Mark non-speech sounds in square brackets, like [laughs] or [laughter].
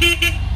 Hehehe [laughs]